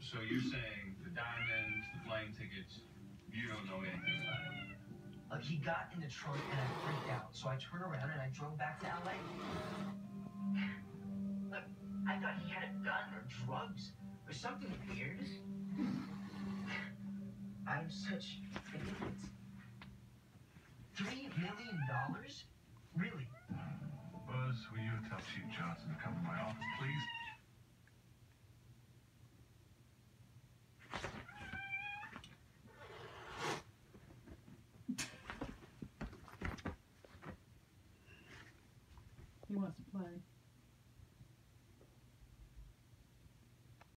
so you're saying the diamonds, the plane tickets, you don't know anything about it? Uh, he got in the trunk and I freaked out, so I turned around and I drove back to LA. Look, I thought he had a gun or drugs or something weird. I'm such an idiot. Three million dollars? Really? Buzz, will you tell Chief Johnson to come to my office, please? He wants to play.